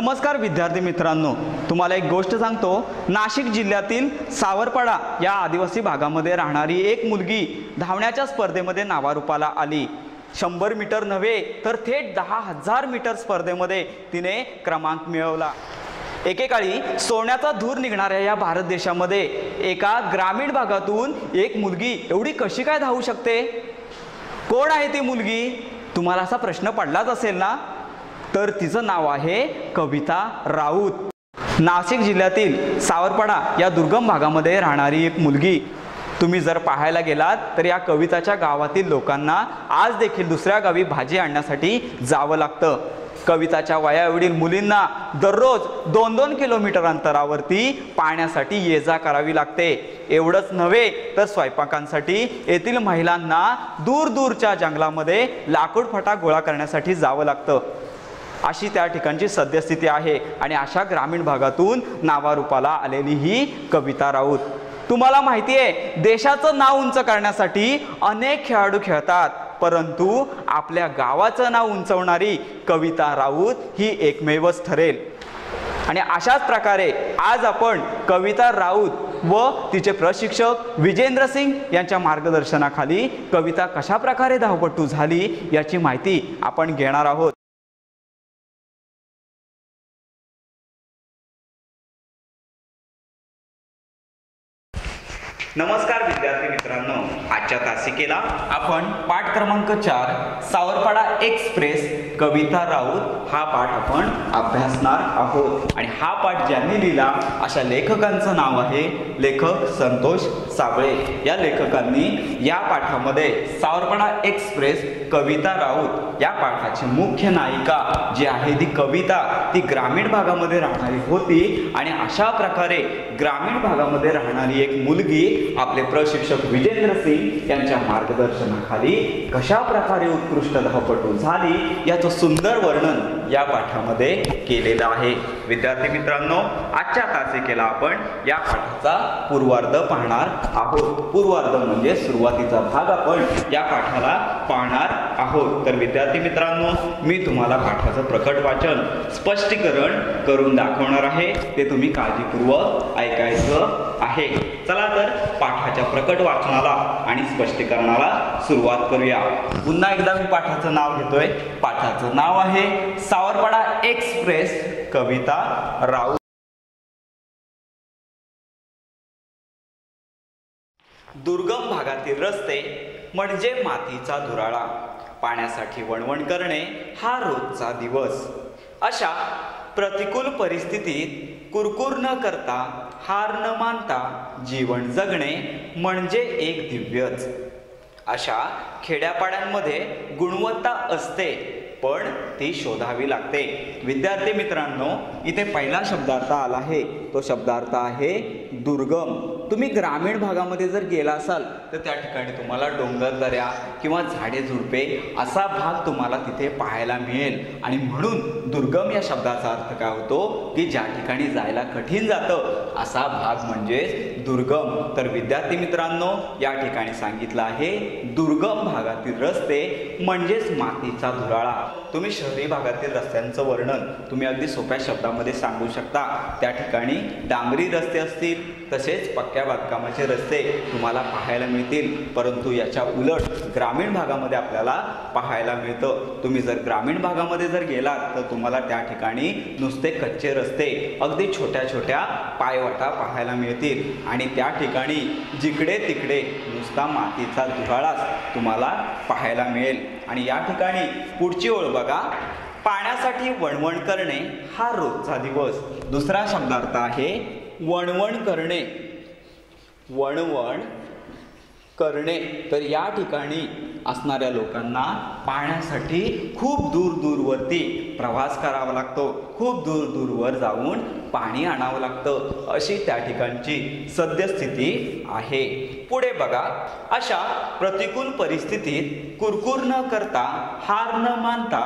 नमस्कार विद्यार्थी मित्रांनो तुम्हाला एक गोष्ट सांगतो. नाशिक जिल्ह्यातील सावरपाडा या आदिवासी भागामध्ये राहणारी एक मुलगी धावण्याच्या स्पर्धेमध्ये नावारूपाला आली. शंभर मीटर नव्हे तर थेट दहा हजार मीटर स्पर्धेमध्ये तिने क्रमांक मिळवला. एकेकाळी सोन्याचा धूर निघणाऱ्या या भारत देशामध्ये एका ग्रामीण भागातून एक मुलगी एवढी कशी काय धावू शकते? कोण आहे ती मुलगी? तुम्हाला असा प्रश्न पडलाच असेल ना? तर तिचं नाव आहे कविता राऊत. नाशिक जिल्ह्यातील सावरपाडा या दुर्गम भागामध्ये राहणारी एक मुलगी. तुम्ही जर पाहायला गेलात तर या कविताच्या गावातील लोकांना आज देखील दुसऱ्या गावी भाजी आणण्यासाठी जावं लागतं. कविताच्या वयावडील मुलींना दररोज दोन दोन किलोमीटर अंतरावरती पाण्यासाठी ये जा करावी लागते. एवढंच नव्हे तर स्वयंपाकांसाठी येथील महिलांना दूर दूरच्या जंगलामध्ये लाकूड फटा गोळा करण्यासाठी जावं लागतं. अशी त्या ठिकाणची सद्यस्थिती आहे. आणि अशा ग्रामीण भागातून नावारूपाला आलेली ही कविता राऊत. तुम्हाला माहिती आहे देशाचं नाव उंच करण्यासाठी अनेक खेळाडू खेळतात. परंतु आपल्या गावाचं नाव उंचवणारी कविता राऊत ही एकमेवच ठरेल. आणि अशाच प्रकारे आज आपण कविता राऊत व तिचे प्रशिक्षक विजेंद्र सिंग यांच्या मार्गदर्शनाखाली कविता कशा प्रकारे झाली याची माहिती आपण घेणार आहोत. नमस्कार विद्यार्थी मित्रांनो आजच्या तासिकेला आपण पाठ क्रमांक चार सावरपाडा एक्सप्रेस कविता राऊत हा पाठ आपण अभ्यासणार आहोत. आणि हा पाठ ज्यांनी लिहिला अशा लेखकांचं नाव आहे लेखक संतोष साबळे. या लेखकांनी या पाठामध्ये सावरपणा एक्सप्रेस कविता राऊत या पाठाची मुख्य नायिका जी आहे ती कविता ती ग्रामीण भागामध्ये राहणारी होती. आणि अशा प्रकारे ग्रामीण भागामध्ये राहणारी एक मुलगी आपले प्रशिक्षक विजेंद्र सिंग यांच्या मार्गदर्शनाखाली कशा प्रकारे उत्कृष्ट धावपटू झाली याचं सुंदर वर्णन या पाठामध्ये केलेलं आहे. विद्यार्थी मित्रांनो आजच्या तासिकेला आपण या पाठाचा पूर्वार्ध पाहणार आहोत. पूर्वार्ध म्हणजे सुरुवातीचा भाग आपण या पाठाला पाहणार आहोत. तर विद्यार्थी मित्रांनो मी तुम्हाला पाठाचं प्रकट वाचन स्पष्टीकरण करून दाखवणार आहे. ते तुम्ही काळजीपूर्वक ऐकायचं आहे. चला तर पाठाच्या प्रकट वाचनाला आणि स्पष्टीकरणाला सुरुवात करूया. पुन्हा एकदा मी पाठाचं नाव घेतोय. पाठाचं नाव आहे सावरपाडा एक्सप्रेस कविता राऊत. दुर्गम भागातील रस्ते म्हणजे मातीचा धुराळा. पाण्यासाठी वणवण करणे हा रोजचा दिवस. अशा प्रतिकूल परिस्थितीत कुरकुर न करता हार न मानता जीवन जगणे म्हणजे एक दिव्यच. अशा खेड्यापाड्यांमध्ये गुणवत्ता असते पण ती शोधावी लागते. विद्यार्थी मित्रांनो इथे पहिला शब्दार्थ आला आहे. तो शब्दार्थ आहे दुर्गम. तुम्ही ग्रामीण भागामध्ये जर गेला असाल तर त्या ठिकाणी तुम्हाला डोंगर दऱ्या किंवा झाडे झुडपे असा भाग तुम्हाला तिथे पाहायला मिळेल. आणि म्हणून दुर्गम या शब्दाचा अर्थ काय होतो? की ज्या ठिकाणी जायला कठीण जातं असा भाग म्हणजेच दुर्गम. तर विद्यार्थी मित्रांनो या ठिकाणी सांगितलं आहे दुर्गम भागातील रस्ते म्हणजेच मातीचा धुराळा. तुम्ही शहरी भागातील रस्त्यांचं वर्णन तुम्ही अगदी सोप्या शब्दामध्ये सांगू शकता. त्या ठिकाणी डांबरी रस्ते असतील तसेच पक्क्या बांधकामाचे रस्ते तुम्हाला पाहायला मिळतील. परंतु याच्या उलट ग्रामीण भागामध्ये आपल्याला पाहायला मिळतं. तुम्ही जर ग्रामीण भागामध्ये जर गेलात तर तुम्हाला त्या ठिकाणी नुसते कच्चे रस्ते अगदी छोट्या छोट्या पायवाटा पाहायला मिळतील. आणि त्या ठिकाणी जिकडे तिकडे नुसता मातीचा धुराळाच तुम्हाला पाहायला मिळेल. आणि या ठिकाणी पुढची ओळ बघा. पाण्यासाठी वणवण करणे हा रोजचा दिवस. दुसरा शब्दार्थ आहे वणवण करणे. वणवण करणे. तर या ठिकाणी असणाऱ्या लोकांना पाहण्यासाठी खूप दूर दूरवरती प्रवास करावा लागतो. खूप दूर दूरवर जाऊन पाणी आणावं लागतं अशी त्या ठिकाणची सद्यस्थिती आहे. पुढे बघा अशा प्रतिकूल परिस्थितीत कुरकुर न करता हार न मानता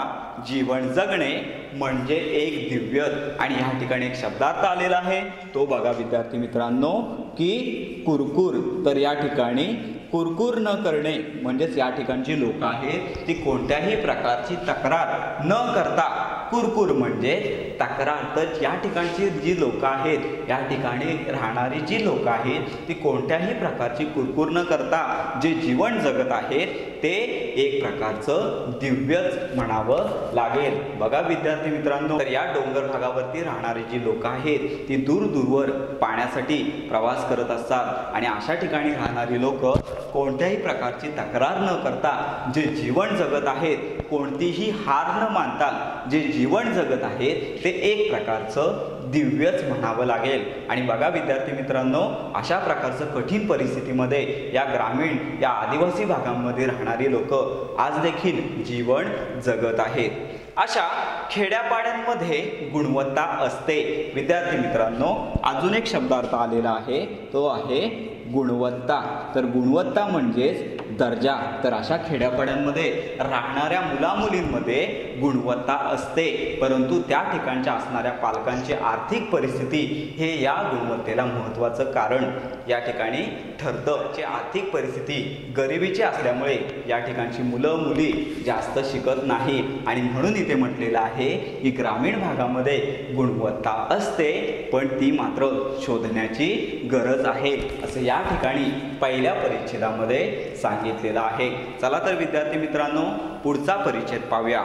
जीवन जगणे म्हणजे एक दिव्य आणि ह्या ठिकाणी एक शब्दार्थ आलेला आहे. तो बघा विद्यार्थी मित्रांनो की कुरकुर तर या ठिकाणी कुरकुर न करणे म्हणजेच या ठिकाणची लोक आहेत ती कोणत्याही प्रकारची तक्रार न करता कुरकुर म्हणजे तक्रार. तर या ठिकाणची जी लोक आहेत या ठिकाणी राहणारी जी लोक आहेत ती कोणत्याही प्रकारची कुरकुर न करता जे जीवन जगत आहेत ते एक प्रकारचं दिव्यच म्हणावं लागेल. बघा विद्यार्थी मित्रांनो तर या डोंगर भागावरती राहणारी जी लोक आहेत ती दूर दूरवर पाण्यासाठी प्रवास करत असतात. आणि अशा ठिकाणी राहणारी लोक कोणत्याही प्रकारची तक्रार न करता जे जीवन जगत आहेत कोणतीही हार न मानता जे जीवन जगत आहेत ते एक प्रकारचं दिव्यच म्हणावं लागेल. आणि बघा विद्यार्थी मित्रांनो अशा प्रकारचं कठीण परिस्थितीमध्ये या ग्रामीण या आदिवासी भागांमध्ये राहणारी लोक आज देखील जीवन जगत आहेत. अशा खेड्यापाड्यांमध्ये गुणवत्ता असते. विद्यार्थी मित्रांनो अजून एक शब्दार्थ आलेला आहे. तो आहे गुणवत्ता. तर गुणवत्ता म्हणजेच दर्जा. तर अशा खेड्यापाड्यांमध्ये राहणाऱ्या मुलामुलींमध्ये गुणवत्ता असते. परंतु त्या ठिकाणच्या असणाऱ्या पालकांची आर्थिक परिस्थिती हे या गुणवत्तेला महत्त्वाचं कारण. या ठिकाणी ठरतं. जे आर्थिक परिस्थिती गरिबीची असल्यामुळे या ठिकाणची मुलं मुली जास्त शिकत नाही. आणि म्हणून इथे म्हटलेलं आहे की ग्रामीण भागामध्ये गुणवत्ता असते पण ती मात्र शोधण्याची गरज आहे. असं या ठिकाणी पहिल्या परिच्छेदामध्ये सांगितलेलं आहे. चला तर विद्यार्थी मित्रांनो पुढचा परिचय पाहूया.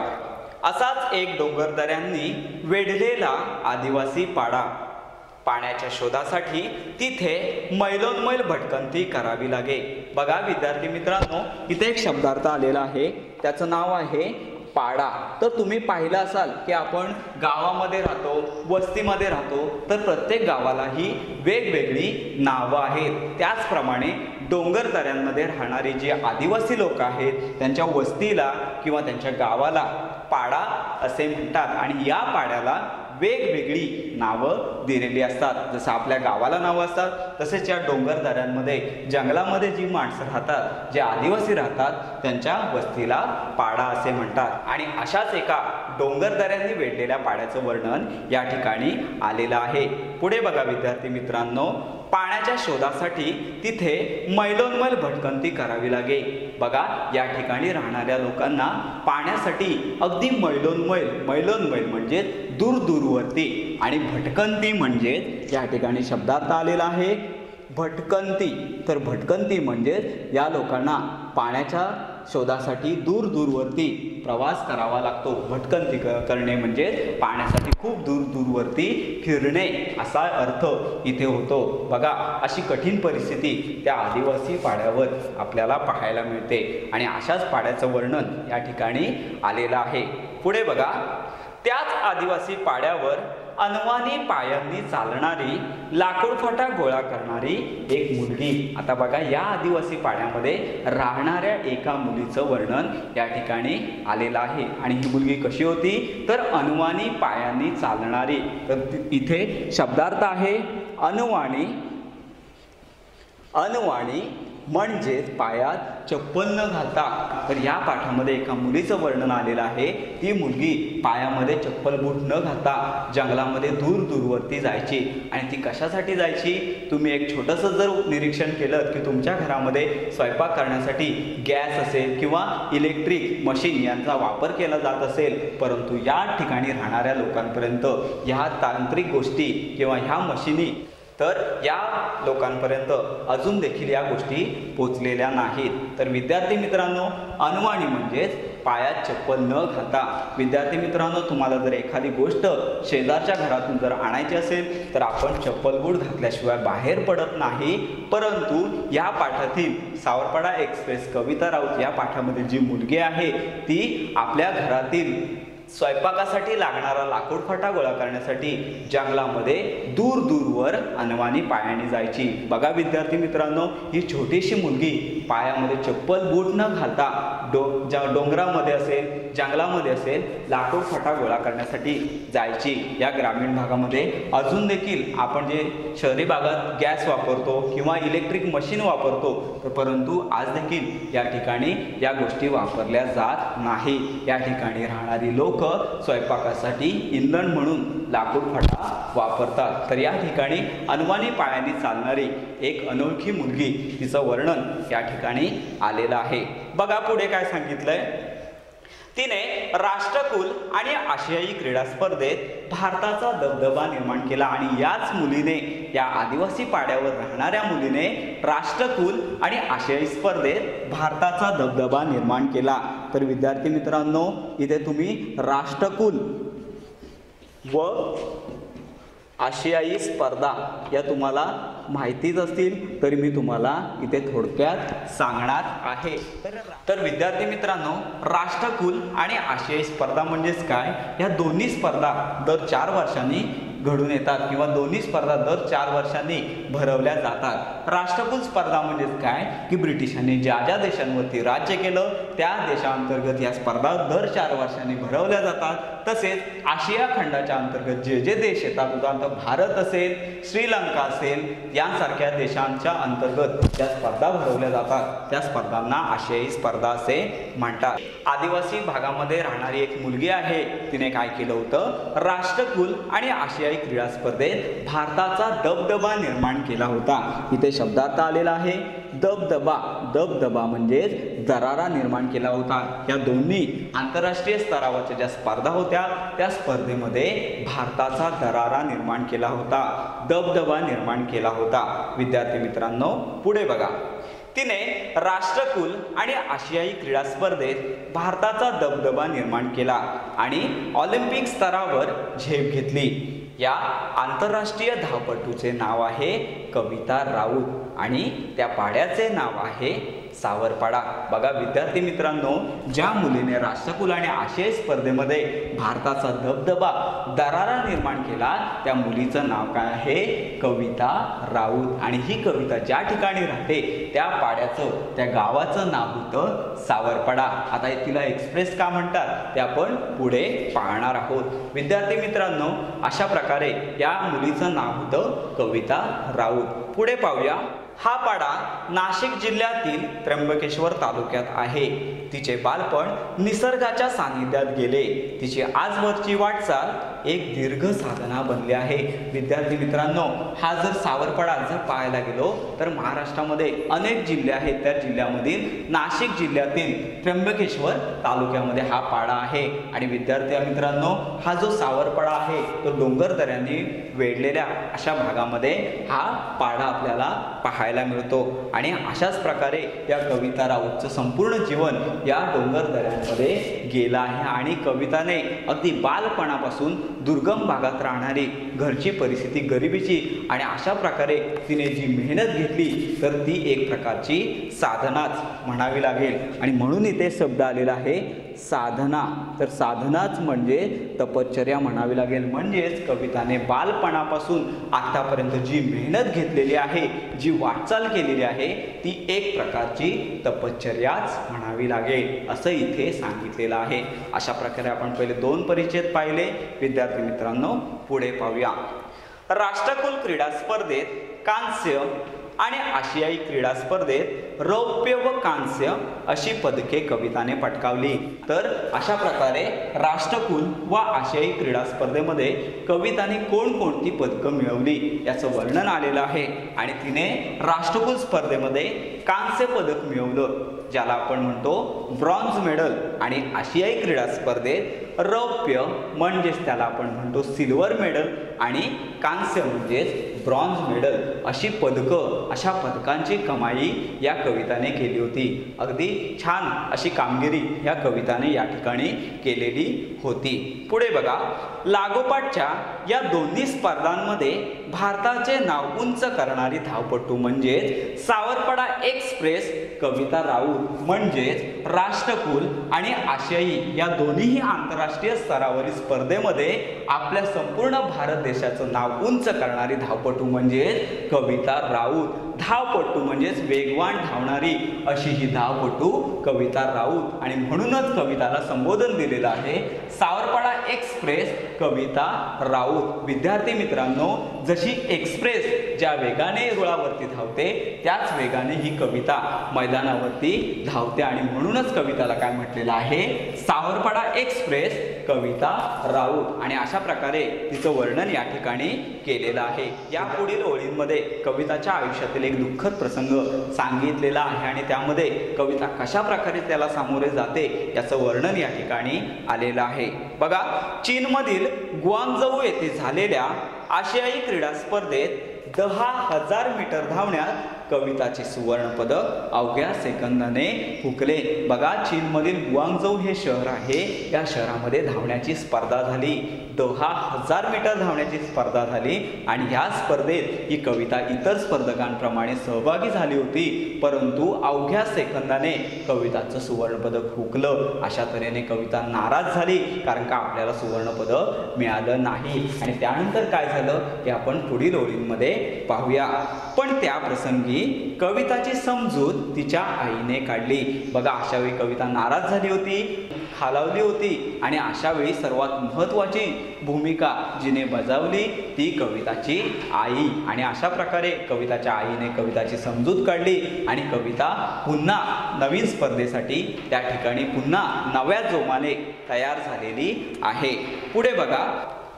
असाच एक डोंगरदऱ्यांनी वेढलेला आदिवासी पाडा. पाण्याच्या शोधासाठी तिथे मैलोनमैल भटकंती करावी लागे. बघा विद्यार्थी मित्रांनो इथे एक शब्दार्थ आलेला आहे. त्याचं नाव आहे पाडा. तर तुम्ही पाहिलं असाल की आपण गावामध्ये राहतो वस्तीमध्ये राहतो तर प्रत्येक गावालाही वेगवेगळी नावं आहेत. त्याचप्रमाणे डोंगर दऱ्यांमध्ये राहणारी जी आदिवासी लोक आहेत त्यांच्या वस्तीला किंवा त्यांच्या गावाला पाडा असे म्हणतात. आणि या पाड्याला वेगवेगळी नावं दिलेली असतात. जसं आपल्या गावाला नावं असतात तसेच या डोंगरदऱ्यांमध्ये जंगलामध्ये जी माणसं राहतात जे आदिवासी राहतात त्यांच्या वस्तीला पाडा असे म्हणतात. आणि अशाच एका डोंगरदऱ्यांनी वेढलेल्या पाड्याचं वर्णन या ठिकाणी आलेलं आहे. पुढे बघा विद्यार्थी मित्रांनो पाण्याच्या शोधासाठी तिथे मैलोनमैल भटकंती करावी लागे बघा या ठिकाणी राहणाऱ्या लोकांना पाण्यासाठी अगदी मैलोनमैल मैलोनमैल म्हणजे दूरदूरवरती आणि भटकंती म्हणजे या ठिकाणी शब्दार्थ आलेला आहे. भटकंती तर भटकंती म्हणजे या लोकांना पाण्याच्या शोधासाठी दूर दूरवरती प्रवास करावा लागतो. भटकंती करणे म्हणजे पाण्यासाठी खूप दूर दूरवरती फिरणे असा अर्थ इथे होतो. बघा अशी कठीण परिस्थिती त्या आदिवासी पाड्यावर आपल्याला पाहायला मिळते आणि अशाच पाड्याचं वर्णन या ठिकाणी आलेलं आहे. पुढे बघा त्याच आदिवासी पाड्यावर अनवानी पायांनी चालणारी लाकूड गोळा करणारी एक मुलगी. आता बघा या आदिवासी पाड्यामध्ये राहणाऱ्या एका मुलीचं वर्णन या ठिकाणी आलेलं आहे. आणि ही मुलगी कशी होती? तर अनवानी पायांनी चालणारी. तर इथे शब्दार्थ आहे अनवाणी अनवाणी म्हणजेच पायात चप्पल न घालता. तर या पाठामध्ये एका मुलीचं वर्णन आलेलं आहे. ती मुलगी पायामध्ये चप्पल बूट न घालता जंगलामध्ये दूर दूरवरती जायची. आणि ती कशासाठी जायची? तुम्ही एक छोटंसं जर निरीक्षण केलं की तुमच्या घरामध्ये स्वयंपाक करण्यासाठी गॅस असेल किंवा इलेक्ट्रिक मशीन यांचा वापर केला जात असेल परंतु या ठिकाणी राहणाऱ्या लोकांपर्यंत ह्या तांत्रिक गोष्टी किंवा ह्या मशिनी तर या लोकांपर्यंत अजून देखील या गोष्टी पोचलेल्या नाहीत. तर विद्यार्थी मित्रांनो अनुवाणी म्हणजेच पायात चप्पल न घालता. विद्यार्थी मित्रांनो तुम्हाला जर एखादी गोष्ट शेजारच्या घरातून जर आणायची असेल तर आपण चप्पल बूट घातल्याशिवाय बाहेर पडत नाही. परंतु या पाठातील सावरपाडा एक्सप्रेस कविता राऊत या पाठामध्ये जी मुलगी आहे ती आपल्या घरातील स्वयंपाकासाठी लागणारा लाकूड फटा गोळा करण्यासाठी जंगलामध्ये दूर दूरवर अनवानी पायाने जायची. बघा विद्यार्थी मित्रांनो ही छोटीशी मुलगी पायामध्ये चप्पल बूट न घालता डो ज्या डोंगरामध्ये असेल जंगलामध्ये असेल लाकूड फटा गोळा करण्यासाठी जायची. या ग्रामीण भागामध्ये अजून देखील आपण जे शहरी भागात गॅस वापरतो किंवा इलेक्ट्रिक मशीन वापरतो तर परंतु आज देखील या ठिकाणी या गोष्टी वापरल्या जात नाही. या ठिकाणी राहणारी लोक स्वयंपाकासाठी इंधन म्हणून लाकूड फाटा वापरतात. तर या ठिकाणी अनवानी पायाने चालणारी एक अनोळखी मुलगी तिचं वर्णन या ठिकाणी आलेलं आहे. बघा पुढे काय सांगितलंय. तिने राष्ट्रकुल आणि आशियाई क्रीडा स्पर्धेत भारताचा दबदबा निर्माण केला आणि याच मुलीने या आदिवासी पाड्यावर राहणाऱ्या मुलीने राष्ट्रकुल आणि आशियाई स्पर्धेत भारताचा दबदबा निर्माण केला. तर विद्यार्थी मित्रांनो इथे तुम्ही राष्ट्रकुल व आशियाई स्पर्धा या तुम्हाला माहितीच असतील तरी मी तुम्हाला इथे थोडक्यात सांगणार आहे. तर विद्यार्थी मित्रांनो राष्ट्रकुल आणि आशियाई स्पर्धा म्हणजेच काय? या दोन्ही स्पर्धा दर चार वर्षांनी घडून येतात किंवा दोन्ही स्पर्धा दर चार वर्षांनी भरवल्या जातात. राष्ट्रकुल स्पर्धा म्हणजेच काय? की ब्रिटिशांनी ज्या ज्या देशांवरती राज्य केलं त्या देशांतर्गत या स्पर्धा दर चार वर्षांनी भरवल्या जातात. तसेच आशिया खंडाच्या अंतर्गत जे जे देश येतात उदाहरणार्थ भारत असेल श्रीलंका असेल यांसारख्या देशांच्या अंतर्गत ज्या स्पर्धा भरवल्या जातात त्या स्पर्धांना आशियाई स्पर्धा असे म्हणतात. आदिवासी भागामध्ये राहणारी एक मुलगी आहे तिने काय केलं होतं? राष्ट्रकुल आणि आशियाई क्रीडा स्पर्धेत भारताचा दबदबा निर्माण केला होता. इथे शब्दार्थ आलेला आहे. दबदबा. दबदबा म्हणजेच दरारा निर्माण केला होता. या दोन्ही आंतरराष्ट्रीय स्तरावरच्या ज्या स्पर्धा होत्या त्या स्पर्धेमध्ये भारताचा दरारा निर्माण केला होता. दबदबा निर्माण केला होता. विद्यार्थी मित्रांनो पुढे बघा. तिने राष्ट्रकुल आणि आशियाई क्रीडा स्पर्धेत भारताचा दबदबा निर्माण केला आणि ऑलिम्पिक स्तरावर झेप घेतली. या आंतरराष्ट्रीय धावपटूचे नाव आहे कविता राऊत आणि त्या पाड्याचे नाव आहे सावरपाडा. बघा विद्यार्थी मित्रांनो ज्या मुलीने राष्ट्रकुल आणि आशियाई स्पर्धेमध्ये भारताचा दबदबा दरारा निर्माण केला त्या मुलीचं नाव काय आहे? कविता राऊत. आणि ही कविता ज्या ठिकाणी राहते त्या पाड्याचं त्या गावाचं नाव होतं सावरपाडा. आता तिला एक्सप्रेस का म्हणतात? ते आपण पुढे पाहणार आहोत. विद्यार्थी मित्रांनो अशा प्रकारे या मुलीचं नाव होतं कविता राऊत. पुढे पाहूया. हा पाडा नाशिक जिल्ह्यातील त्र्यंबकेश्वर तालुक्यात आहे. तिचे बालपण निसर्गाच्या सानिध्यात गेले. तिची आजवरची वाटचाल एक दीर्घ साधना बनली आहे. विद्यार्थी मित्रांनो हा जर सावरपाडा जर पाहायला गेलो तर महाराष्ट्रामध्ये अनेक जिल्हे आहेत. त्या जिल्ह्यामधील नाशिक जिल्ह्यातील त्र्यंबकेश्वर तालुक्यामध्ये हा पाडा आहे. आणि विद्यार्थी मित्रांनो हा जो सावरपाडा आहे तो डोंगर दऱ्यांनी वेढलेल्या अशा भागामध्ये हा पाडा आपल्याला पाहायला मिळतो. आणि अशाच प्रकारे या कविता राऊतचं संपूर्ण जीवन या डोंगर दऱ्यांमध्ये गेला आहे आणि कविताने अगदी बालपणापासून दुर्गम भागात राहणारी घरची परिस्थिती गरिबीची आणि अशा प्रकारे तिने जी मेहनत घेतली तर ती एक प्रकारची साधनाच म्हणावी लागेल. आणि म्हणून इथे शब्द आलेला आहे साधना. तर साधनाच म्हणजे तपश्चर्या म्हणावी लागेल. म्हणजेच कविताने बालपणापासून आतापर्यंत जी मेहनत घेतलेली आहे जी वाटचाल केलेली आहे ती एक प्रकारची तपश्चर्याच म्हणावी लागेल असं इथे सांगितलेलं आहे. अशा प्रकारे आपण पहिले दोन परिच्छेद पाहिले. विद्यार्थी मित्रांनो पुढे पाहूया. राष्ट्रकुल क्रीडा स्पर्धेत कांस्य आणि आशियाई क्रीडा स्पर्धेत रौप्य व कांस्य अशी पदके कविताने पटकावली. तर अशा प्रकारे राष्ट्रकुल व आशियाई क्रीडा स्पर्धेमध्ये कविताने कोणकोणती पदकं मिळवली याचं वर्णन आलेलं आहे. आणि तिने राष्ट्रकुल स्पर्धेमध्ये कांस्य पदक मिळवलं ज्याला आपण म्हणतो ब्रॉन्झ मेडल. आणि आशियाई क्रीडा स्पर्धेत रौप्य म्हणजेच त्याला आपण म्हणतो सिल्वर मेडल. आणि कांस्य म्हणजेच ब्रॉन्झ मेडल अशी पदकं अशा पदकांची कमाई या कविताने केली होती. अगदी छान अशी कामगिरी या कविताने या ठिकाणी केलेली होती. पुढे बघा. लागोपाठच्या या दोन्ही स्पर्धांमध्ये भारताचे नाव उंच करणारी धावपटू म्हणजेच सावरपडा एक्सप्रेस कविता राऊत म्हणजेच राष्ट्रकुल आणि आशियाई या दोन्हीही आंतरराष्ट्रीय स्तरावरील स्पर्धेमध्ये आपल्या संपूर्ण भारत देशाचं नाव उंच करणारी धावपटू म्हणजेच कविता राऊत. धावपटू म्हणजेच वेगवान धावणारी अशी ही धावपटू कविता राऊत. आणि म्हणूनच कविताला संबोधन दिलेलं आहे सावरपाडा एक्सप्रेस कविता राऊत. विद्यार्थी मित्रांनो जशी एक्सप्रेस ज्या वेगाने रुळावरती धावते त्याच वेगाने ही कविता मैदानावरती धावते. आणि म्हणूनच कविताला काय म्हटलेलं आहे? सावरपाडा एक्सप्रेस कविता राऊत आणि अशा प्रकारे तिचं वर्णन या ठिकाणी केलेलं आहे. या पुढील ओळींमध्ये कविताच्या आयुष्यातील एक दुःखद प्रसंग सांगितलेला आहे आणि त्यामध्ये कविता कशा प्रकारे त्याला सामोरे जाते याचं वर्णन या ठिकाणी आलेलं आहे. बघा चीनमधील गुआंगजऊ येथे झालेल्या आशियाई क्रीडा स्पर्धेत दहा हजार मीटर धावण्यात कविताचे सुवर्णपदक अवघ्या सेकंदाने हुकले बघा चीनमधील गुआंगजौ हे शहर आहे. या शहरामध्ये धावण्याची स्पर्धा झाली. दहा हजार मीटर धावण्याची स्पर्धा झाली आणि ह्या स्पर्धेत ही कविता इतर स्पर्धकांप्रमाणे सहभागी झाली होती. परंतु अवघ्या सेकंदाने कविताचं सुवर्णपदक हुकलं अशा तऱ्हेने कविता नाराज झाली कारण का आपल्याला सुवर्णपदक मिळालं नाही. आणि त्यानंतर काय झालं हे आपण पुढील ओळींमध्ये पाहूया. पण त्या प्रसंगी कविताची समजूत तिच्या आईने काढली. बघा अशावेळी कविता नाराज झाली होती खालावली होती आणि अशावेळी सर्वात महत्त्वाची भूमिका जिने बजावली ती कविताची आई. आणि अशा प्रकारे कविताच्या आईने कविताची समजूत काढली आणि कविता पुन्हा नवीन स्पर्धेसाठी त्या ठिकाणी पुन्हा नव्या जोमाने तयार झालेली आहे. पुढे बघा.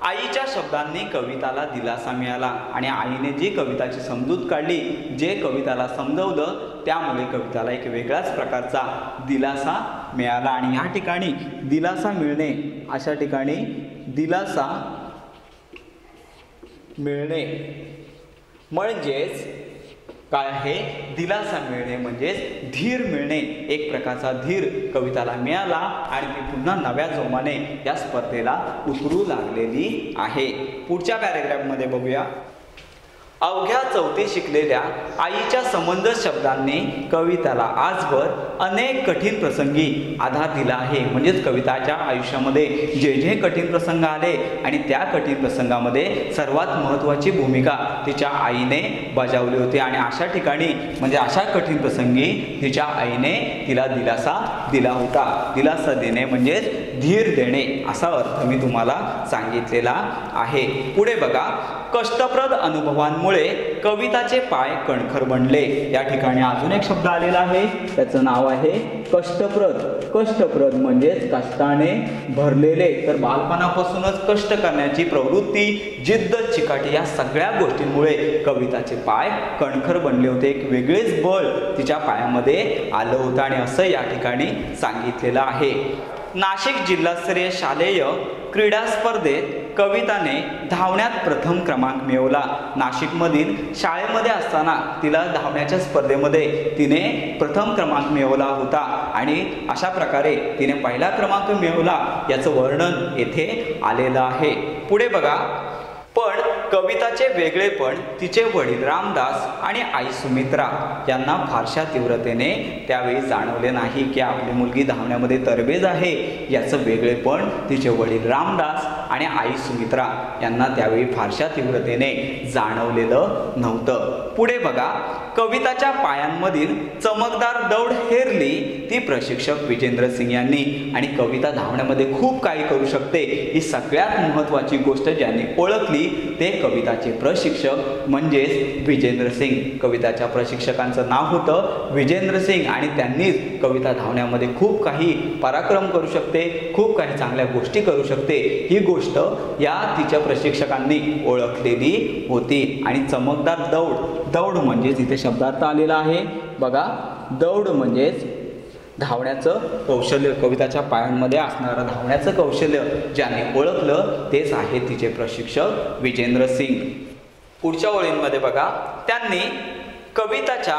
आईच्या शब्दांनी कविताला दिलासा मिळाला आणि आईने जी कविताची समजूत काढली जे कविताला समजवलं त्यामुळे कविताला एक वेगळ्याच प्रकारचा दिलासा मिळाला. आणि या ठिकाणी दिलासा मिळणे अशा ठिकाणी दिलासा मिळणे म्हणजेच काय आहे? दिलासा मिळणे म्हणजेच धीर मिळणे. एक प्रकारचा धीर कविताला मिळाला आणि ती पुन्हा नव्या जोमाने या स्पर्धेला उतरू लागलेली आहे. पुढच्या पॅरेग्राफमध्ये बघूया. अवघ्या चौथी शिकलेल्या आईच्या संबंध शब्दांनी कविताला आजवर अनेक कठीण प्रसंगी आधार दिला आहे. म्हणजेच कविताच्या आयुष्यामध्ये जे जे कठीण प्रसंग आले आणि त्या कठीण प्रसंगामध्ये सर्वात महत्त्वाची भूमिका तिच्या आईने बजावली होती. आणि अशा ठिकाणी म्हणजे अशा कठीण प्रसंगी तिच्या आईने तिला दिलासा दिला होता. दिलासा देणे म्हणजेच धीर देणे असा अर्थ मी तुम्हाला सांगितलेला आहे. पुढे बघा कष्टप्रद अनुभवांमुळे कविताचे पाय कणखर बनले. या ठिकाणी अजून एक शब्द आलेला आहे त्याचं नाव आहे कष्टप्रद. कष्टप्रद म्हणजेच कष्टाने भरलेले. तर बालपणापासूनच कष्ट करण्याची प्रवृत्ती जिद्द चिकाटी या सगळ्या गोष्टींमुळे कविताचे पाय कणखर बनले होते. एक वेगळेच बळ तिच्या पायामध्ये आलं होतं आणि असं या ठिकाणी सांगितलेलं आहे. नाशिक जिल्हास्तरीय शालेय क्रीडा स्पर्धेत कविताने धावण्यात प्रथम क्रमांक मिळवला. नाशिकमधील शाळेमध्ये असताना तिला धावण्याच्या स्पर्धेमध्ये तिने प्रथम क्रमांक मिळवला होता आणि अशा प्रकारे तिने पहिला क्रमांक मिळवला याचं वर्णन येथे आलेलं आहे. पुढे बघा. पण कविताचे वेगळेपण तिचे वडील रामदास आणि आई सुमित्रा यांना फारशा तीव्रतेने त्यावेळी जाणवले नाही की आपली मुलगी धावण्यामध्ये तरबेज आहे. याचं वेगळेपण तिचे वडील रामदास आणि आई सुमित्रा यांना त्यावेळी फारशा तीव्रतेने जाणवलेलं नव्हतं. पुढे बघा. कविताच्या पायांमधील चमकदार दौड हेरली ती प्रशिक्षक विजेंद्र सिंग यांनी. आणि कविता धावण्यामध्ये खूप काही करू शकते. ही सगळ्यात महत्त्वाची गोष्ट ज्यांनी ओळखली ते कविताचे प्रशिक्षक म्हणजेच विजेंद्र सिंग. कविताच्या प्रशिक्षकांचं नाव होतं विजेंद्र सिंग आणि त्यांनीच कविता धावण्यामध्ये खूप काही पराक्रम करू शकते खूप काही चांगल्या गोष्टी करू शकते. ही गोष्ट या तिच्या प्रशिक्षकांनी ओळखलेली होती. आणि चमकदार दौड दौड म्हणजे तिथे शब्दार्थ आलेला आहे. बघा दौड म्हणजेच धावण्याचं कौशल्य. कविताच्या पायांमध्ये असणारं धावण्याचं कौशल्य ज्याने ओळखलं तेच आहे तिचे प्रशिक्षक विजेंद्र सिंग. पुढच्या ओळींमध्ये बघा त्यांनी कविताच्या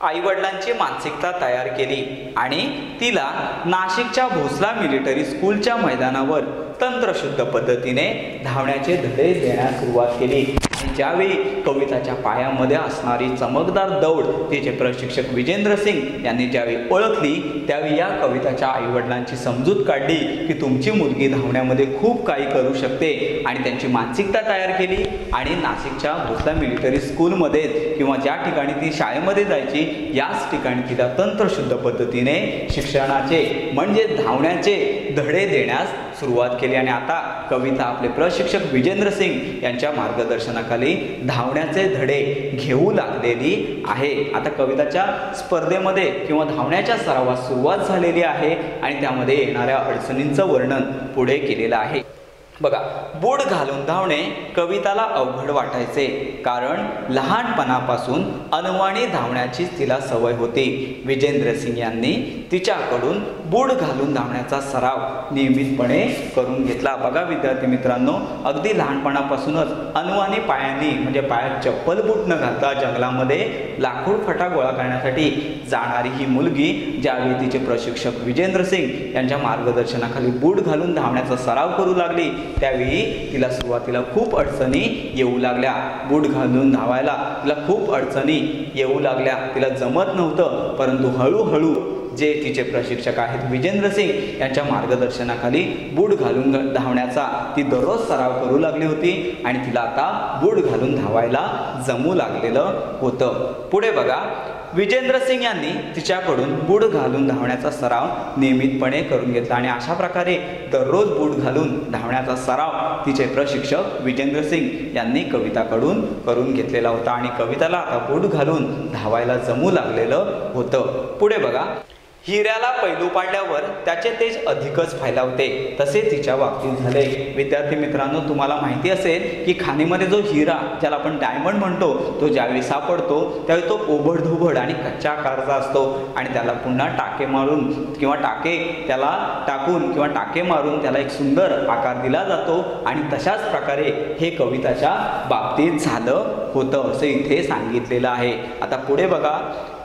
आईवडिलांची मानसिकता तयार केली आणि तिला नाशिकच्या भोसला मिलिटरी स्कूलच्या मैदानावर तंत्रशुद्ध पद्धतीने धावण्याचे धडे देण्यास सुरुवात केली. आणि ज्यावेळी कविताच्या पायामध्ये असणारी चमकदार दौड तिचे प्रशिक्षक विजेंद्र सिंग यांनी ज्यावेळी ओळखली त्यावेळी या कविताच्या आईवडिलांची समजूत काढली की तुमची मुलगी धावण्यामध्ये खूप काही करू शकते आणि त्यांची मानसिकता तयार केली. आणि नाशिकच्या भोसला मिलिटरी स्कूलमध्ये किंवा ज्या ठिकाणी ती शाळेमध्ये जायची याच ठिकाणी तिला तंत्रशुद्ध पद्धतीने शिक्षणाचे म्हणजे धावण्याचे धडे देण्यास सुरुवात केली. आणि आता कविता आपले प्रशिक्षक विजेंद्र सिंग यांच्या मार्गदर्शनाखाली धावण्याचे धडे घेऊ लागलेली आहे. आता कविताच्या स्पर्धेमध्ये किंवा धावण्याच्या सरावात सुरुवात झालेली आहे आणि त्यामध्ये येणाऱ्या अडचणींचं वर्णन पुढे केलेलं आहे. बघा बूट घालून धावणे कविताला अवघड वाटायचे. कारण लहानपणापासून अनवाणी धावण्याची तिला सवय होती. विजेंद्र सिंग यांनी तिच्याकडून बूट घालून धावण्याचा सराव नियमितपणे करून घेतला. बघा विद्यार्थी मित्रांनो अगदी लहानपणापासूनच अनवाणी पायांनी म्हणजे पायात चप्पल बूट न घालता जंगलामध्ये लाकूड फटा गोळा करण्यासाठी जाणारी ही मुलगी ज्यावेळी तिचे प्रशिक्षक विजेंद्र सिंग यांच्या मार्गदर्शनाखाली बूट घालून धावण्याचा सराव करू लागली त्यावेळी तिला सुरुवातीला खूप अडचणी येऊ लागल्या. बूट घालून धावायला तिला खूप अडचणी येऊ लागल्या. तिला जमत नव्हतं परंतु हळूहळू जे तिचे प्रशिक्षक आहेत विजेंद्र सिंग यांच्या मार्गदर्शनाखाली बूट घालून धावण्याचा ती दररोज सराव करू लागली होती आणि तिला आता बूट घालून धावायला जमू लागलेलं होतं. पुढे बघा विजेंद्र सिंग यांनी तिच्याकडून बूड घालून धावण्याचा सराव नियमितपणे करून घेतला आणि अशा प्रकारे दररोज बूट घालून धावण्याचा सराव तिचे प्रशिक्षक विजेंद्र सिंग यांनी कविताकडून करून घेतलेला होता. आणि कविताला आता बूट घालून धावायला जमू लागलेलं होतं. पुढे बघा. हिऱ्याला पैलू पाडल्यावर त्याचे तेज अधिकच फैलावते तसे तिच्या बाबतीत झाले. विद्यार्थी मित्रांनो तुम्हाला माहिती असेल की खाणीमध्ये जो हिरा ज्याला आपण डायमंड म्हणतो तो ज्यावेळी सापडतो त्यावेळी तो ओबडधोबड आणि कच्च्या आकाराचा असतो आणि त्याला पुन्हा टाके मारून किंवा टाके त्याला टाकून किंवा टाके मारून त्याला एक सुंदर आकार दिला जातो आणि तशाच प्रकारे हे कविताच्या बाबतीत झालं होतं असं इथे सांगितलेलं आहे. आता पुढे बघा.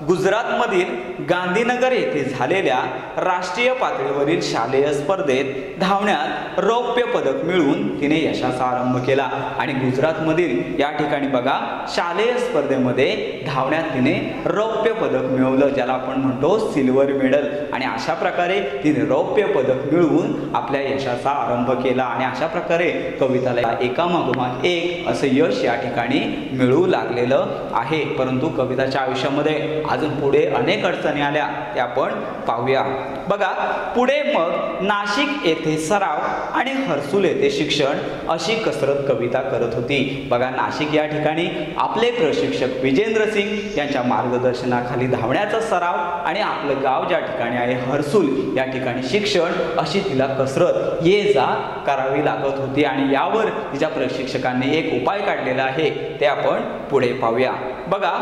गुजरातमधील गांधीनगर येथे झालेल्या राष्ट्रीय पातळीवरील शालेय स्पर्धेत धावण्यात रौप्य पदक मिळवून तिने यशाचा आरंभ केला. आणि गुजरातमधील या ठिकाणी बघा शालेय स्पर्धेमध्ये धावण्यात तिने रौप्य पदक मिळवलं ज्याला आपण म्हणतो सिल्वर मेडल. आणि अशा प्रकारे तिने रौप्य पदक मिळवून आपल्या यशाचा आरंभ केला. आणि अशा प्रकारे कविताला एकामागोमाग एक असं यश या ठिकाणी मिळू लागलेलं आहे. परंतु कविताच्या आयुष्यामध्ये अजून पुढे अनेक अडचणी आल्या त्या आपण पाहूया. बघा पुढे मग नाशिक येथे सराव आणि हर्सूल येथे शिक्षण अशी कसरत कविता करत होती. बघा नाशिक या ठिकाणी आपले प्रशिक्षक विजेंद्र सिंग यांच्या मार्गदर्शनाखाली धावण्याचा सराव आणि आपलं गाव ज्या ठिकाणी आहे. हर्सुल या ठिकाणी शिक्षण अशी तिला कसरत ये जा करावी लागत होती आणि यावर तिच्या प्रशिक्षकांनी एक उपाय काढलेला आहे. ते आपण पुढे पाहूया. बघा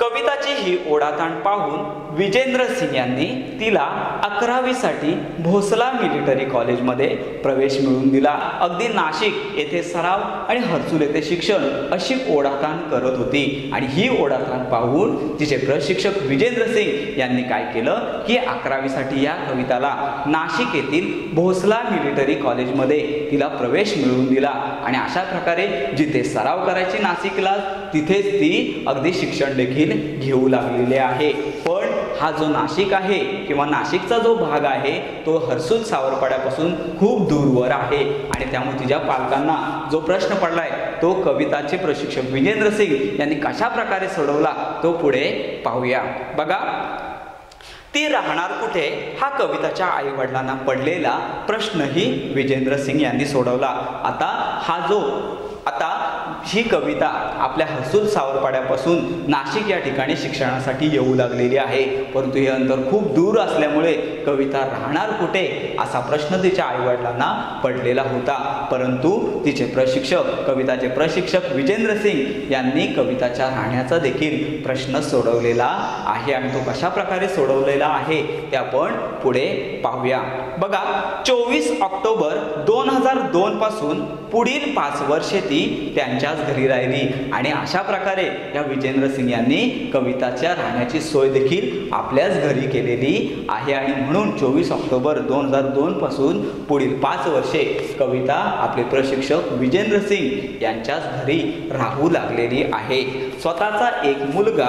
कविताची ही ओढाताण पाहून विजेंद्र सिंग यांनी तिला अकरावीसाठी भोसला मिलिटरी कॉलेजमध्ये प्रवेश मिळवून दिला. अगदी नाशिक येथे सराव आणि हर्सुल येथे शिक्षण अशी ओढाताण करत होती. आणि ही ओढाताण पाहून तिचे प्रशिक्षक विजेंद्र सिंग यांनी काय केलं? की अकरावीसाठी या कविताला नाशिक येथील भोसला मिलिटरी कॉलेजमध्ये तिला प्रवेश मिळवून दिला. आणि अशा प्रकारे जिथे सराव करायची नाशिकला तिथेच ती अगदी शिक्षण देखील घेऊ लागलेले आहे. पण हा जो नाशिक आहे किंवा नाशिकचा जो भाग आहे तो हर्सूल सावरपाड्यापासून खूप दूरवर आहे. आणि त्यामुळे तिच्या पालकांना जो प्रश्न पडलाय तो कविताचे प्रशिक्षक विजेंद्र सिंग यांनी कशा प्रकारे सोडवला तो पुढे पाहूया. बघा ती राहणार कुठे? हा कविताच्या आई वडिलांना पडलेला प्रश्नही विजेंद्र सिंग यांनी सोडवला. आता हा जो ही कविता आपल्या हसूल सावरपाड्यापासून नाशिक या ठिकाणी शिक्षणासाठी येऊ लागलेली आहे. परंतु हे अंतर खूप दूर असल्यामुळे कविता राहणार कुठे असा प्रश्न तिच्या आईवडिलांना पडलेला होता. परंतु तिचे प्रशिक्षक कविताचे प्रशिक्षक विजेंद्र सिंग यांनी कविताच्या राहण्याचा देखील प्रश्न सोडवलेला आहे आणि तो कशा प्रकारे सोडवलेला आहे ते आपण पुढे पाहूया. बघा चोवीस ऑक्टोबर दोन हजार दोन पासून पुढील पाच वर्षे ती त्यांच्या त्याच घरी राहिली. आणि अशा प्रकारे या विजेंद्र सिंग यांनी कविताच्या राहण्याची सोय देखील आपल्याच घरी केलेली आहे. आणि म्हणून चोवीस ऑक्टोबर दोन हजार दोन पासून पुढील पाच वर्षे कविता आपले प्रशिक्षक विजेंद्र सिंग यांच्याच घरी राहू लागलेली आहे. स्वतःचा एक मुलगा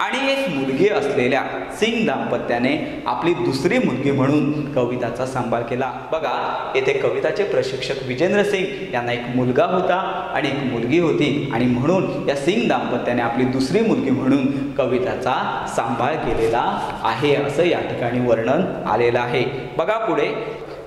आणि एक मुलगी असलेल्या सिंग दाम्पत्याने आपली दुसरी मुलगी म्हणून कविताचा सांभाळ केला. बघा येथे कविताचे प्रशिक्षक विजेंद्र सिंग यांना एक मुलगा होता आणि एक मुलगी होती. आणि म्हणून या सिंग दाम्पत्याने आपली दुसरी मुलगी म्हणून कविताचा सांभाळ केलेला आहे. असं या ठिकाणी वर्णन आलेलं आहे. बघा पुढे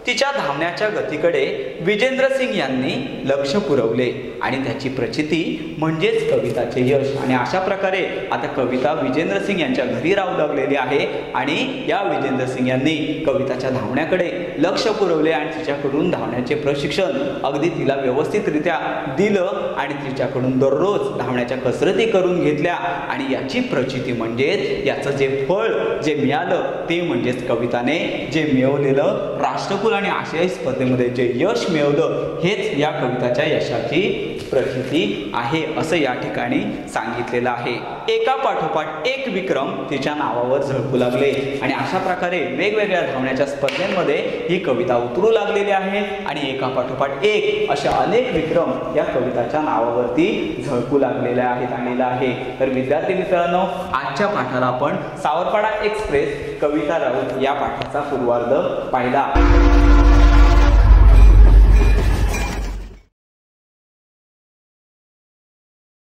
तिच्या धावण्याच्या गतीकडे विजेंद्र सिंग यांनी लक्ष पुरवले. आणि त्याची प्रचिती म्हणजेच कविताचे यश. आणि अशा प्रकारे आता कविता विजेंद्र सिंग यांच्या घरी राहू लागलेली आहे. आणि या विजेंद्र सिंग यांनी कविताच्या धावण्याकडे लक्ष पुरवले आणि तिच्याकडून धावण्याचे प्रशिक्षण अगदी तिला व्यवस्थितरित्या दिलं आणि तिच्याकडून दररोज धावण्याच्या कसरती करून घेतल्या. आणि याची प्रचिती म्हणजेच याचं जे फळ जे मिळालं ते म्हणजेच कविताने जे मिळवलेलं राष्ट्रकुल आणि आशियाई स्पर्धेमध्ये जे यश मिळवलं हेच या कविताच्या यशाची प्रचिती आहे असं या ठिकाणी सांगितलेलं आहे. एका पाठोपाठ एक विक्रम तिच्या नावावर झळकू लागले. आणि अशा प्रकारे वेगवेगळ्या धावण्याच्या स्पर्धेमध्ये ही कविता उतरू लागलेली आहे आणि एका पाठोपाठ एक अशा अनेक विक्रम या कविताच्या नावावरती झळकू लागलेल्या आहेत आणलेला आहे. तर विद्यार्थी मित्रांनो आजच्या पाठाला आपण सावरपाडा एक्सप्रेस कविता राऊत या पाठाचा पूर्वार्ध पाहिला.